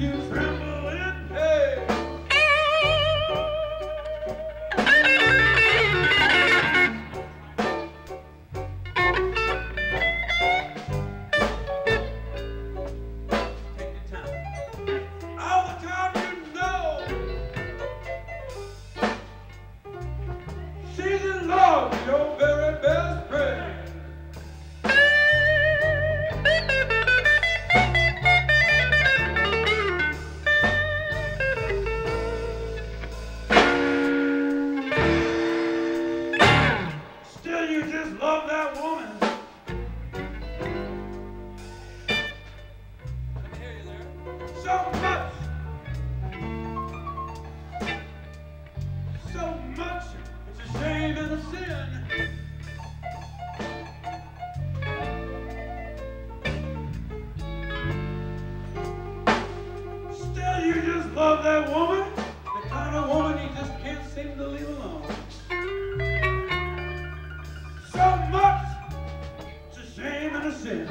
you. Shame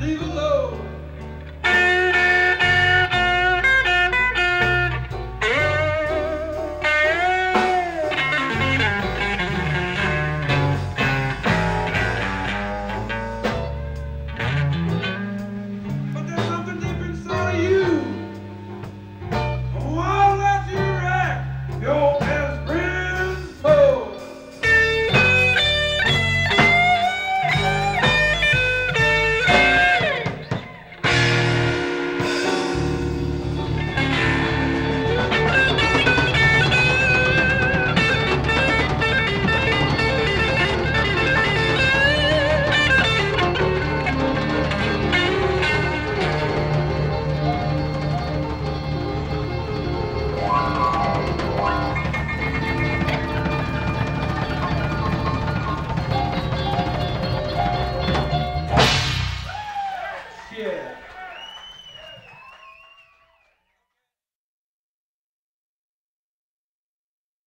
leave alone.